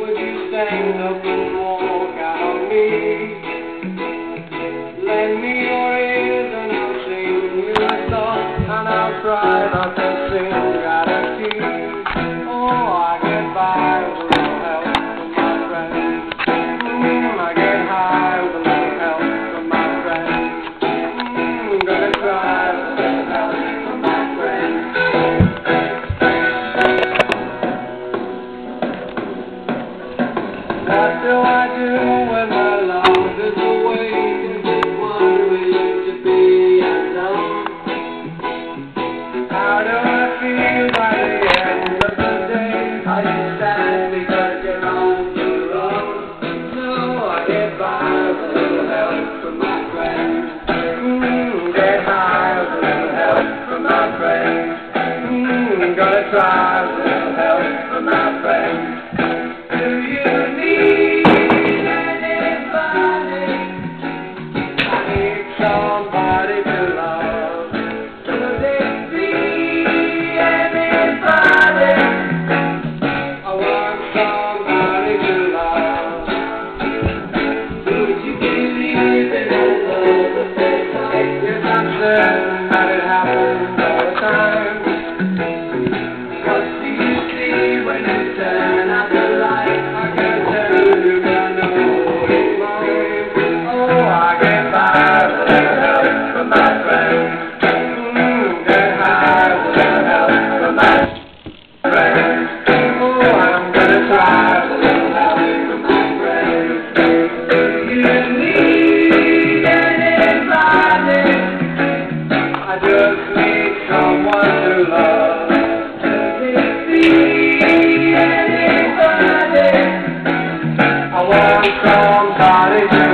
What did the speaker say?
would you stand up and walk out on me? Lend me your ears and I'll sing you a song and I'll try not to. Bye. everybody.